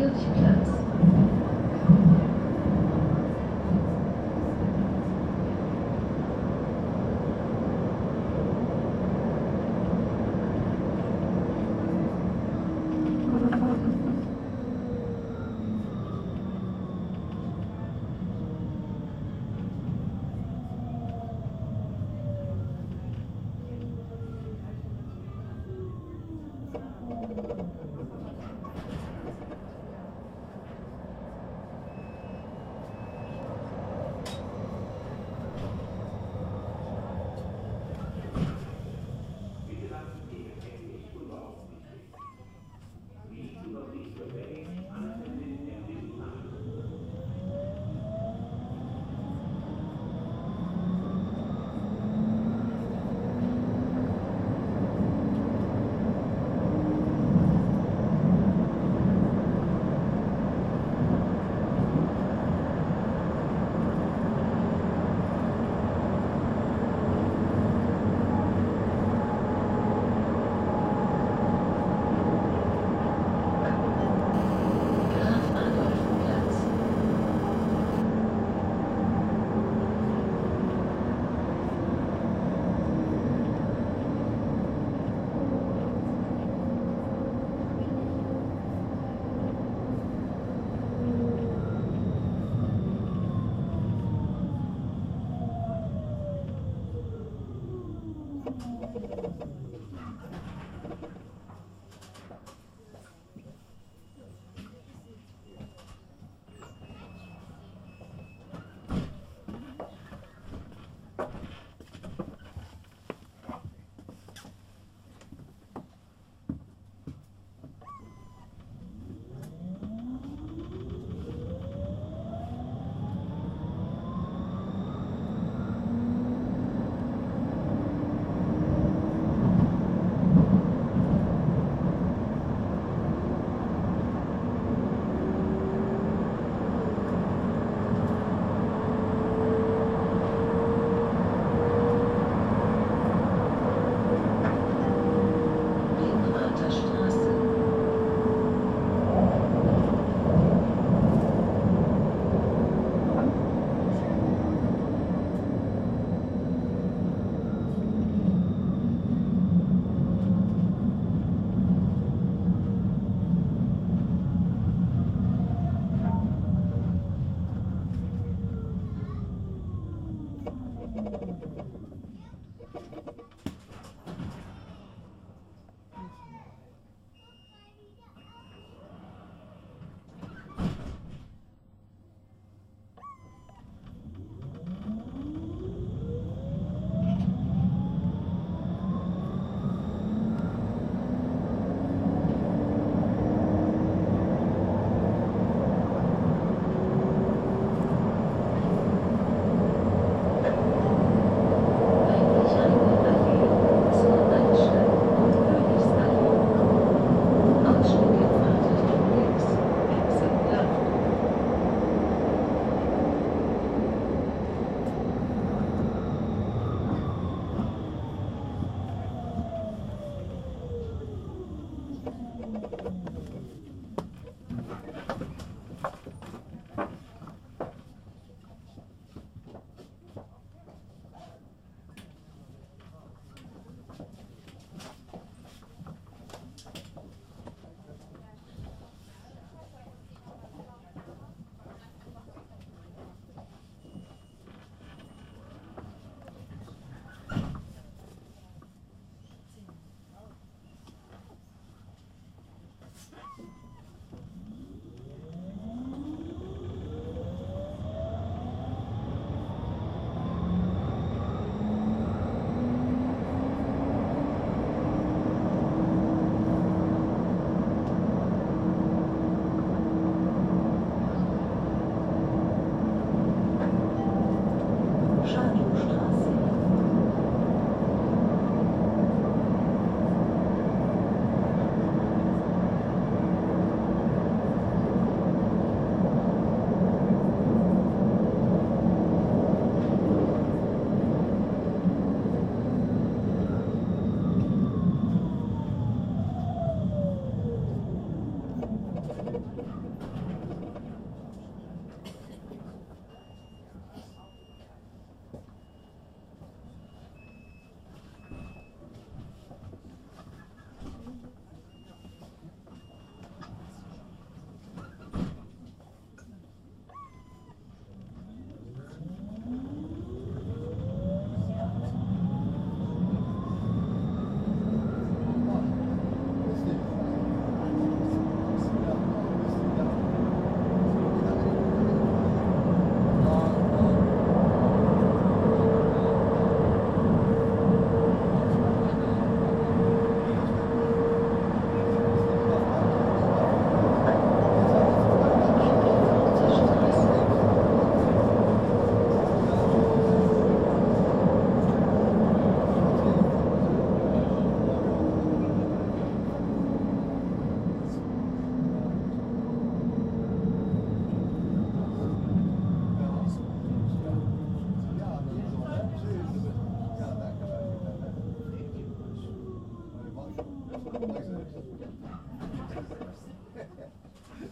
Field Plus.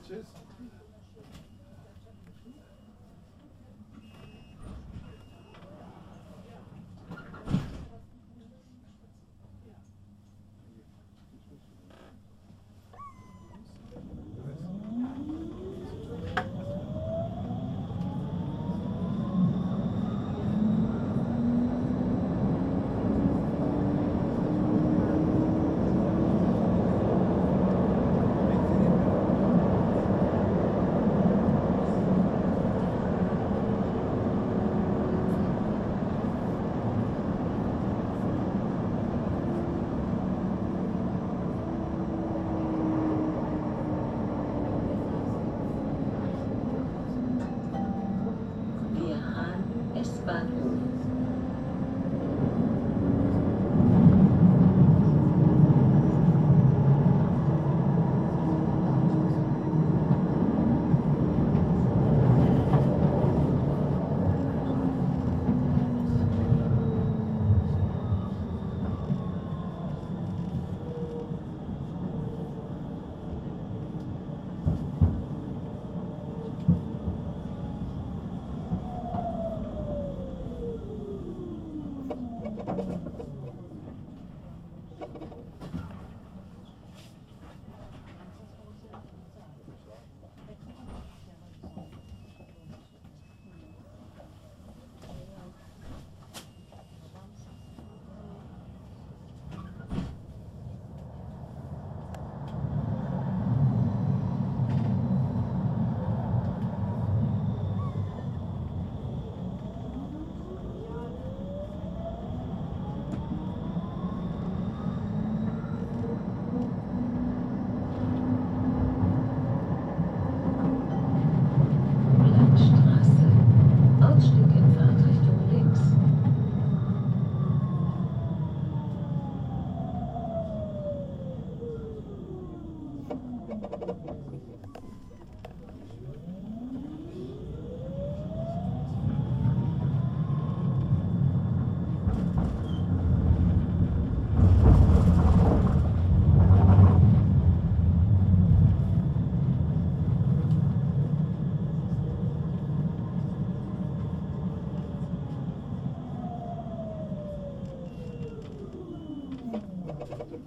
Just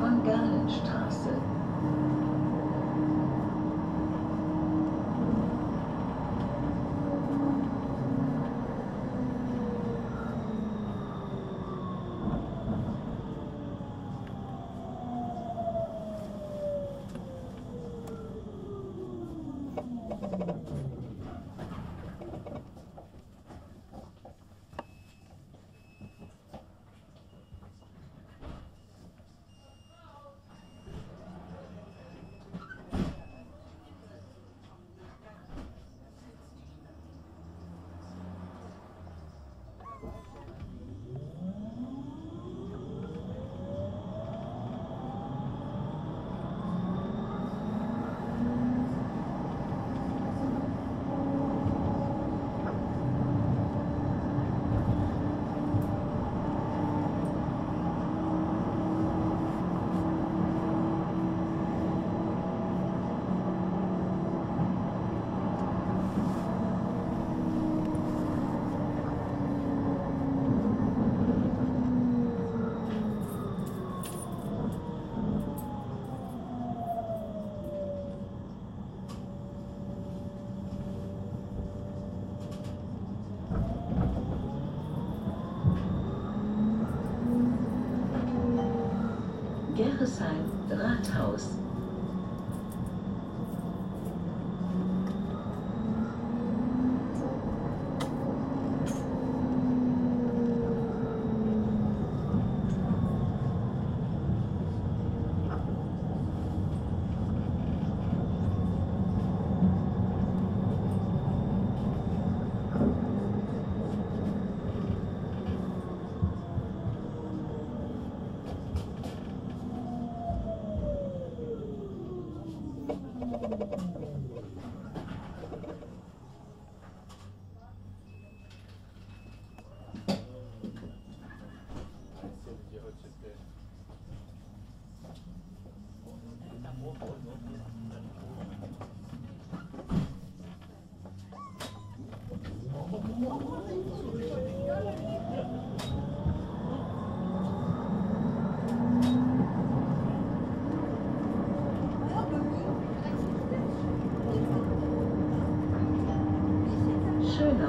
von Galenstraße. Galenstraße.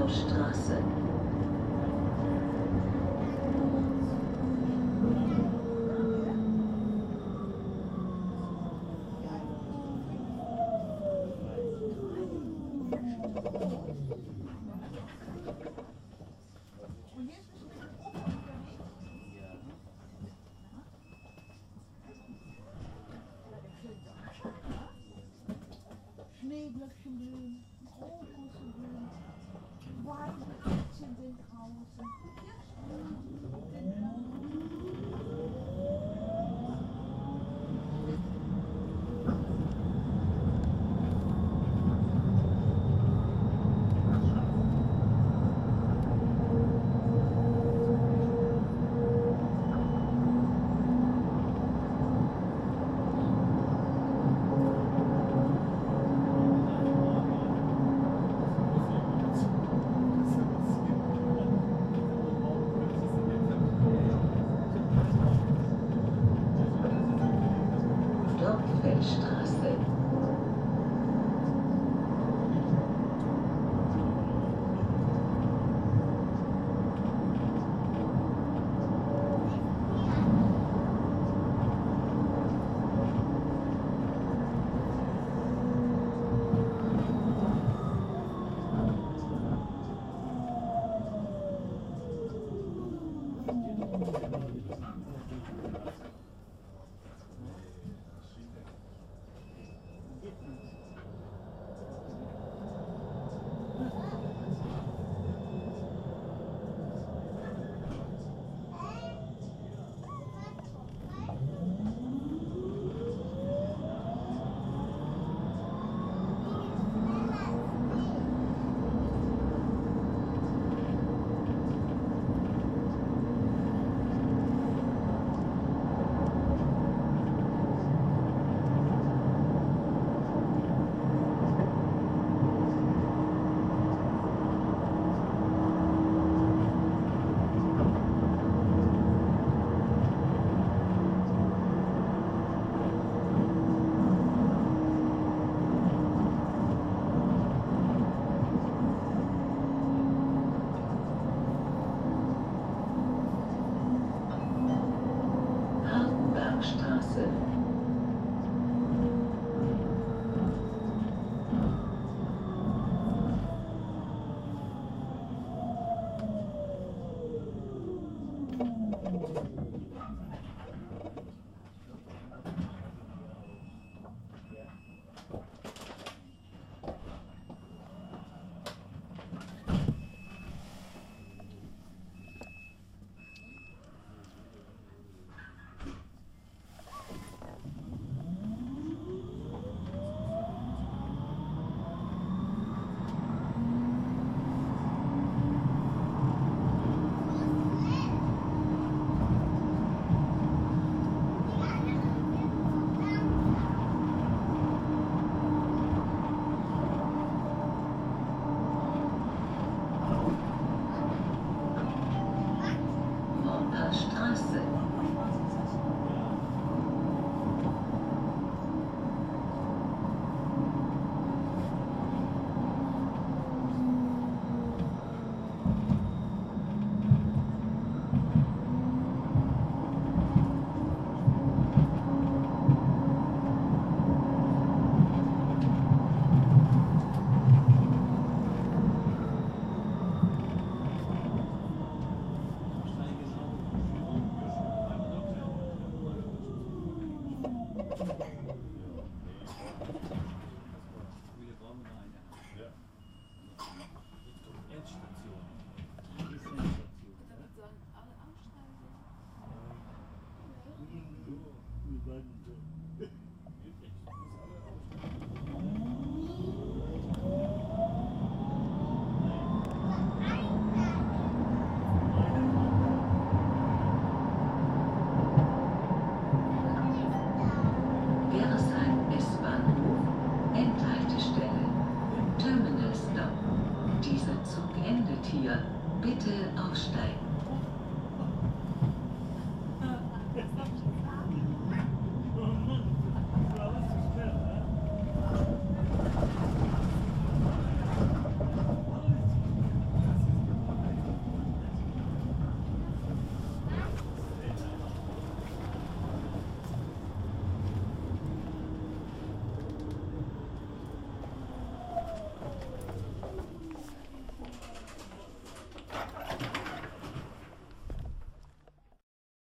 Donaustraße.